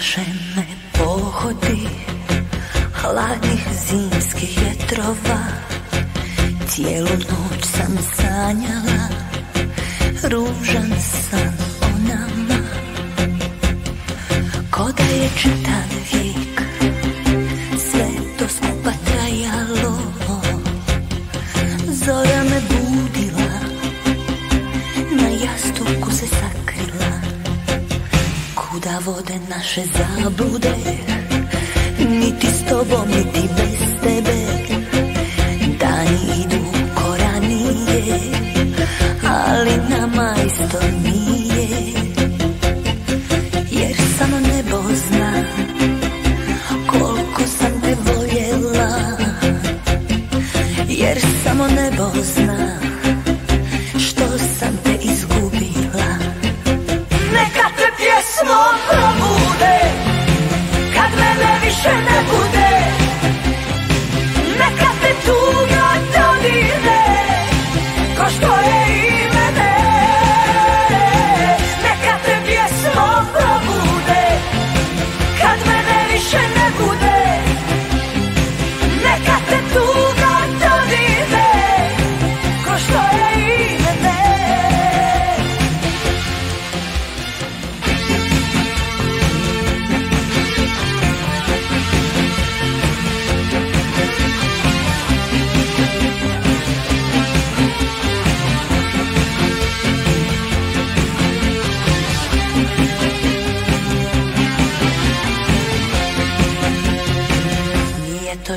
Plaše me pohodi Hladnih zimskih vjetrova. Cijelu noć sam sanjala Ružan san o nama. Ko je čitan vode naše zablude Niti s tobom, niti bez tebe. Dani idu koranije Ali nama isto nije. Jer samo nebo zna Koliko sam te voljela. Jer samo nebo zna Što sam izgubila. Te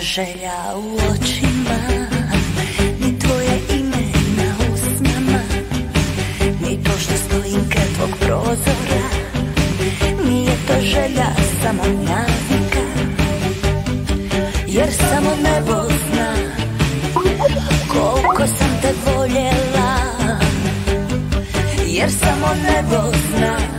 želja u očima Ni tvoje ime na usnama Ni to što stojim kraj tvog prozora Nije to želja, samo navika Jer samo nebo zna Koliko sam te voljela Jer samo nebo zna